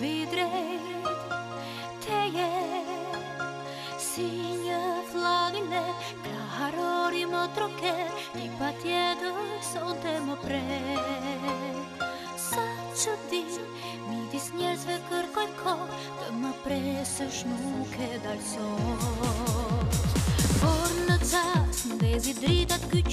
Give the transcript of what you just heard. vidret Teje si një flagne Ka harori më troke Ti pa tjetër sot e më pre Sa që di, mi dis njerëzve kërkoj ko Të më presësh nuk e dalësot Por në qas në dezi dritat kyqe